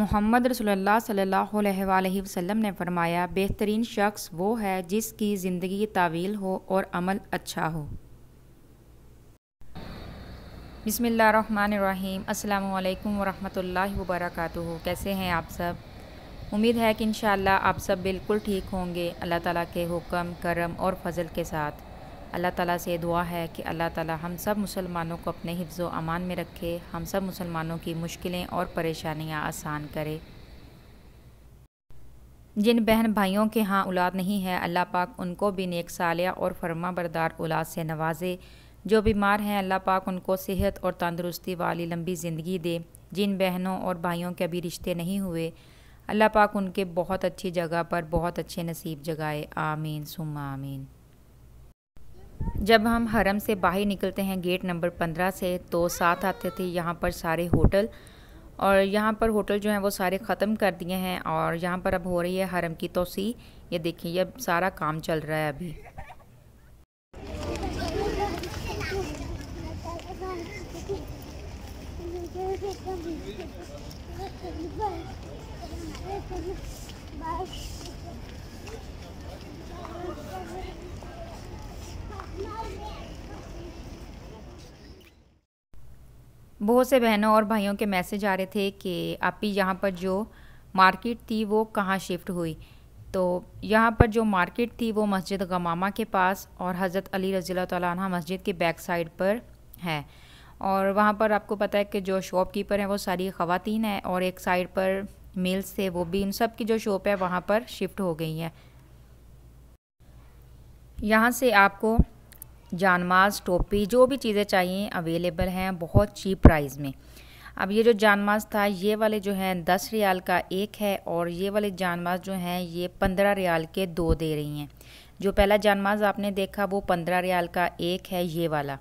मोहम्मद रसोल्ला सल्लल्लाहु अलैहि वसल्लम ने फरमाया बेहतरीन शख्स वो है जिसकी ज़िंदगी तावील हो और अमल अच्छा हो बिसमीम अल्लाम वरहमतुल्लाहि वबरकातुहू। कैसे हैं आप सब? उम्मीद है कि इन आप सब बिल्कुल ठीक होंगे, अल्लाह ताला के हुक्म, करम और फजल के साथ। अल्लाह ताला से दुआ है कि अल्लाह ताला हम सब मुसलमानों को अपने हिफ्ज़ अमान में रखे, हम सब मुसलमानों की मुश्किलें और परेशानियाँ आसान करे। जिन बहन भाइयों के यहाँ औलाद नहीं है, अल्लाह पाक उनको भी नेक सालिया और फरमा बरदार औलाद से नवाजे जो बीमार हैं, अल्लाह पाक उनको सेहत और तंदरुस्ती वाली लंबी ज़िंदगी दे। जिन बहनों और भाइयों के अभी रिश्ते नहीं हुए, अल्लाह पाक उनके बहुत अच्छी जगह पर बहुत अच्छे नसीब जगाए। आमीन, सुम्मा आमीन। जब हम हरम से बाहर निकलते हैं गेट नंबर पंद्रह से तो साथ आते थे यहाँ पर सारे होटल। और यहाँ पर होटल जो हैं, वो सारे ख़त्म कर दिए हैं और यहाँ पर अब हो रही है हरम की तोसी ये देखिए, ये सारा काम चल रहा है अभी। बहुत से बहनों और भाइयों के मैसेज आ रहे थे कि आप ही यहाँ पर जो मार्केट थी वो कहाँ शिफ्ट हुई। तो यहाँ पर जो मार्केट थी वो मस्जिद गमामा के पास और हज़रत अली रज़ी तह मस्जिद के बैक साइड पर है। और वहाँ पर आपको पता है कि जो शॉपकीपर हैं वो सारी ख़वातीन हैं और एक साइड पर मेल्स थे वो भी, इन सब की जो शॉप है, वहाँ पर शिफ्ट हो गई हैं। यहाँ से आपको जानमाज टोपी, जो भी चीज़ें चाहिए, अवेलेबल हैं, बहुत चीप प्राइस में। अब ये जो जानमाज था, ये वाले जो हैं, दस रियाल का एक है, और ये वाले जानमाज जो हैं, ये पंद्रह रियाल के दो दे रही हैं। जो पहला जानमाज आपने देखा, वो पंद्रह रियाल का एक है, ये वाला।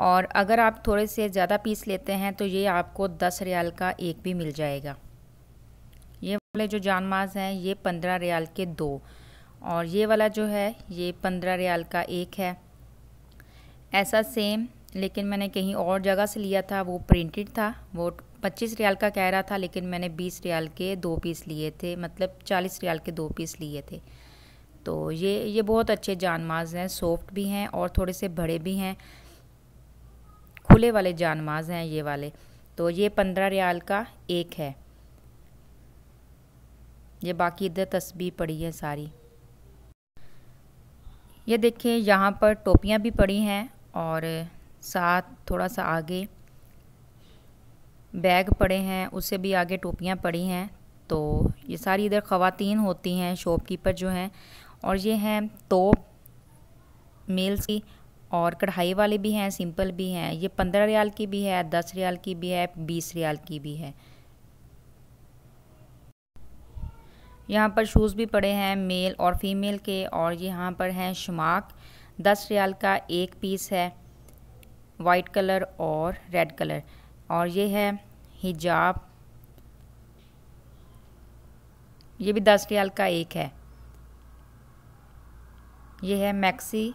और अगर आप थोड़े से ज़्यादा पीस लेते हैं तो ये आपको दस रियाल का एक भी मिल जाएगा। वाले जो जानमाज हैं, ये पंद्रह रियाल के दो। और ये वाला जो है, ये पंद्रह रियाल का एक है। ऐसा सेम लेकिन मैंने कहीं और जगह से लिया था, वो प्रिंटेड था। वो पच्चीस रियाल का कह रहा था, लेकिन मैंने बीस रियाल के दो पीस लिए थे मतलब चालीस रियाल के दो पीस लिए थे। तो ये ये बहुत अच्छे जानमाज हैं सॉफ्ट भी हैं और थोड़े से बड़े भी हैं। खुले वाले जानमाज हैं ये वाले। तो ये पंद्रह रियाल का एक है। ये बाकी इधर तस्वीर पड़ी है सारी। ये देखिए यहाँ पर टोपियाँ भी पड़ी हैं और साथ थोड़ा सा आगे बैग पड़े हैं, उससे भी आगे टोपियाँ पड़ी हैं। तो ये सारी इधर ख़वातीन होती हैं, शॉपकीपर जो हैं और ये हैं तोप मेल्स की और कढ़ाई वाले भी हैं, सिंपल भी हैं। ये पंद्रह रियाल की भी है, दस रियाल की भी है, बीस रियाल की भी है। यहाँ पर शूज़ भी पड़े हैं मेल और फीमेल के और यहाँ पर हैं शमाक दस रियाल का एक पीस है वाइट कलर और रेड कलर और ये है हिजाब ये भी दस रियाल का एक है। ये है मैक्सी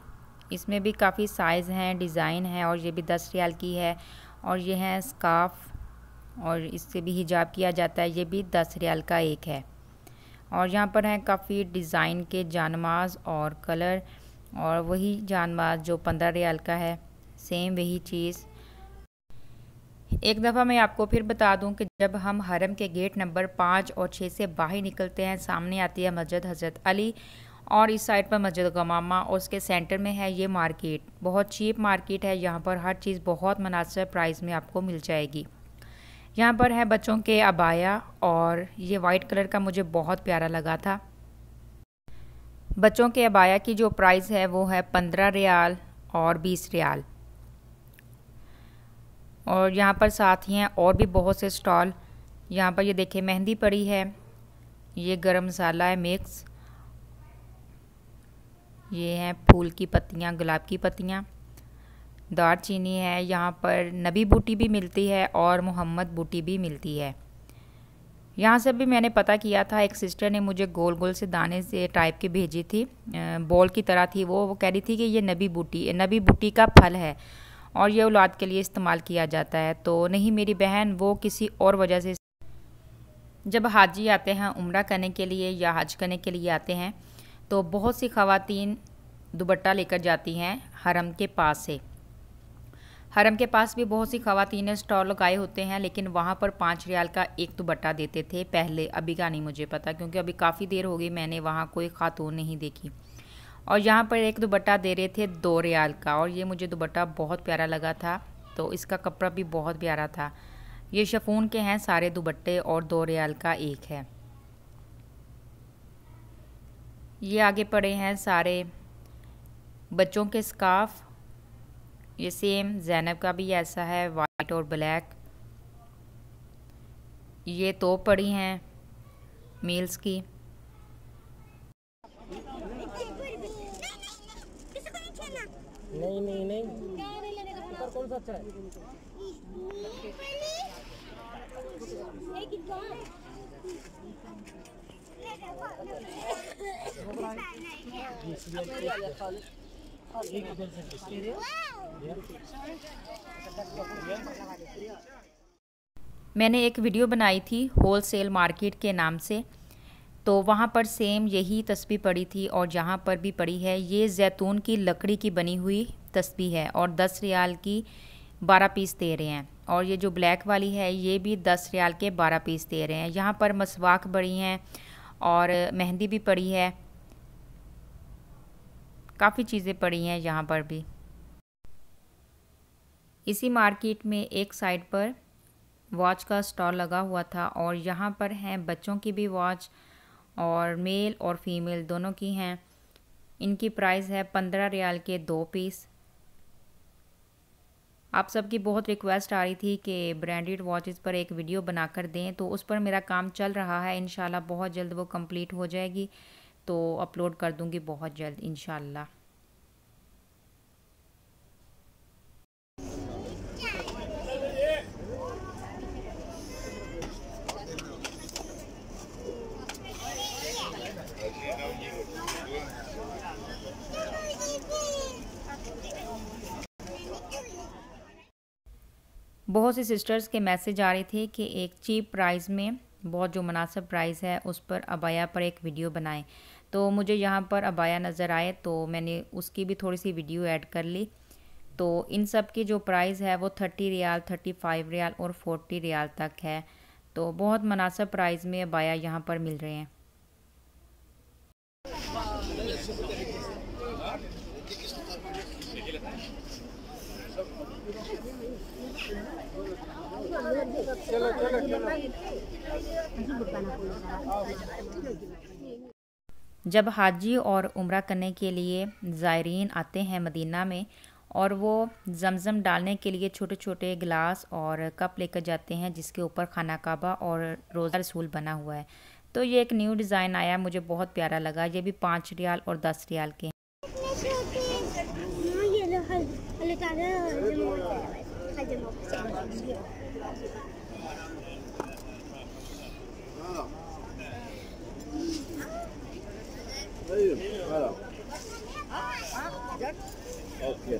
इसमें भी काफ़ी साइज़ हैं डिज़ाइन है और ये भी दस रियाल की है और ये है स्काफ और इससे भी हिजाब किया जाता है, ये भी दस रियाल का एक है। और यहाँ पर हैं काफ़ी डिज़ाइन के जानमाज और कलर और वही जानमाज जो पंद्रह रियाल का है, सेम वही चीज़। एक दफ़ा मैं आपको फिर बता दूँ कि जब हम हरम के गेट नंबर पाँच और छः से बाहर निकलते हैं, सामने आती है मस्जिद हज़रत अली और इस साइड पर मस्जिद गमामा और उसके सेंटर में है ये मार्केट। बहुत चीप मार्केट है, यहाँ पर हर चीज़ बहुत मुनासिब प्राइस में आपको मिल जाएगी। यहाँ पर है बच्चों के अबाया और ये वाइट कलर का मुझे बहुत प्यारा लगा था। बच्चों के अबाया की जो प्राइस है वो है पंद्रह रियाल और बीस रियाल। और यहाँ पर साथ ही हैं और भी बहुत से स्टॉल यहाँ पर ये देखें मेहंदी पड़ी है, ये गरम मसाला है मिक्स ये हैं फूल की पत्तियाँ, गुलाब की पत्तियाँ। दार चीनी है, यहाँ पर नबी बूटी भी मिलती है और मोहम्मद बूटी भी मिलती है। यहाँ से भी मैंने पता किया था, एक सिस्टर ने मुझे गोल गोल से दाने से टाइप की भेजी थी बॉल की तरह थी वो वो कह रही थी कि ये नबी बूटी नबी बूटी का फल है और ये औलाद के लिए इस्तेमाल किया जाता है। तो नहीं मेरी बहन, वो किसी और वजह से जब हाजी आते हैं, उम्र करने के लिए या हज करने के लिए आते हैं तो बहुत सी खातन दुबट्टा लेकर जाती हैं हरम के पास से। हरम के पास भी बहुत सी खातन स्टॉल लगाए होते हैं, लेकिन वहाँ पर पाँच रियाल का एक दुबट्टा देते थे पहले। अभी का नहीं मुझे पता, क्योंकि अभी काफ़ी देर हो गई मैंने वहाँ कोई खातून नहीं देखी। और यहाँ पर एक दुबट्टा दे रहे थे दो रियाल का, और ये मुझे दुबट्टा बहुत प्यारा लगा था तो इसका कपड़ा भी बहुत प्यारा था। ये शफून के हैं सारे दुबट्टे और दो रियाल का एक है। ये आगे पड़े हैं सारे बच्चों के स्काफ ये सेम जैनब का भी ऐसा है वाइट और ब्लैक। ये तो पड़ी हैं मील्स की। नहीं नहीं नहीं। ऊपर कौन सा अच्छा है। मैंने एक वीडियो बनाई थी होलसेल मार्केट के नाम से। तो वहाँ पर सेम यही तस्वीर पड़ी थी और जहाँ पर भी पड़ी है, ये जैतून की लकड़ी की बनी हुई तस्वीर है और दस रियाल की बारह पीस दे रहे हैं। और ये जो ब्लैक वाली है, ये भी दस रियाल के बारह पीस दे रहे हैं। यहाँ पर मसवाक बड़ी हैं और मेहंदी भी पड़ी है। काफ़ी चीज़ें पड़ी हैं यहाँ पर भी। इसी मार्केट में एक साइड पर वॉच का स्टॉल लगा हुआ था और यहाँ पर हैं बच्चों की भी वॉच और मेल और फीमेल दोनों की हैं। इनकी प्राइस है पंद्रह रियाल के दो पीस। आप सबकी बहुत रिक्वेस्ट आ रही थी कि ब्रांडेड वॉचेस पर एक वीडियो बनाकर दें तो उस पर मेरा काम चल रहा है। इन बहुत जल्द वो कंप्लीट हो जाएगी। तो अपलोड कर दूँगी बहुत जल्द इन बहुत से सिस्टर्स के मैसेज आ रहे थे कि एक चीप प्राइस में, बहुत जो मुनासिब प्राइस है, उस पर अबाया पर एक वीडियो बनाएँ। तो मुझे यहाँ पर अबाया नज़र आए तो मैंने उसकी भी थोड़ी सी वीडियो ऐड कर ली। तो इन सब की जो प्राइस है, वो thirty riyal, thirty five riyal और फोर्टी रियाल तक है। तो बहुत मुनासब प्राइस में अबाया यहाँ पर मिल रहे हैं। जब हाजी और उम्र करने के लिए ज़ायरीन आते हैं मदीना में और वो जमज़म डालने के लिए छोटे छोटे गिलास और कप लेकर जाते हैं, जिसके ऊपर खाना काबा और रोज़ा रसूल बना हुआ है। तो ये एक न्यू डिज़ाइन आया, मुझे बहुत प्यारा लगा। ये भी पाँच रियाल और दस रियाल के Buyurun. Merhaba. Okay.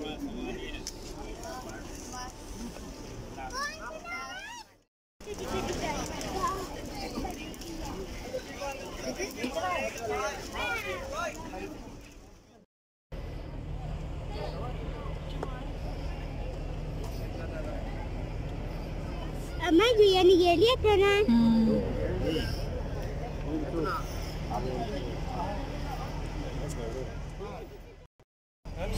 Ama yeni geliyor falan. Hmm.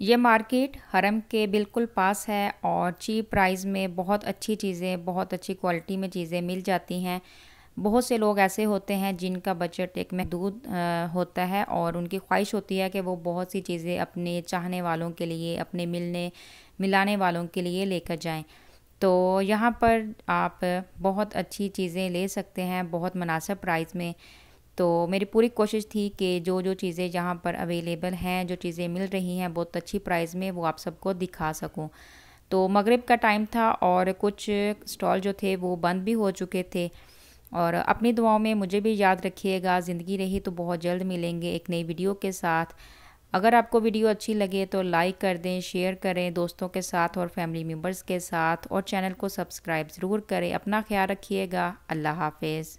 ये मार्केट हरम के बिल्कुल पास है और चीप प्राइस में बहुत अच्छी चीज़ें, बहुत अच्छी क्वालिटी में चीज़ें मिल जाती हैं। बहुत से लोग ऐसे होते हैं जिनका बजट एक महदूद होता है और उनकी ख्वाहिश होती है कि वो बहुत सी चीज़ें अपने चाहने वालों के लिए, अपने मिलने, मिलाने वालों के लिए लेकर जाएँ। तो यहाँ पर आप बहुत अच्छी चीज़ें ले सकते हैं, बहुत मुनासिब प्राइस में। तो मेरी पूरी कोशिश थी कि जो जो चीज़ें यहाँ पर अवेलेबल हैं, जो चीज़ें मिल रही हैं, बहुत अच्छी प्राइस में वो आप सबको दिखा सकूँ। तो मगरिब का टाइम था और कुछ स्टॉल जो थे वो बंद भी हो चुके थे। और अपनी दुआओं में मुझे भी याद रखिएगा। ज़िंदगी रही तो बहुत जल्द मिलेंगे एक नई वीडियो के साथ। अगर आपको वीडियो अच्छी लगे तो लाइक कर दें, शेयर करें दोस्तों के साथ और फैमिली मेंबर्स के साथ और चैनल को सब्सक्राइब ज़रूर करें। अपना ख्याल रखिएगा। अल्लाह हाफिज़।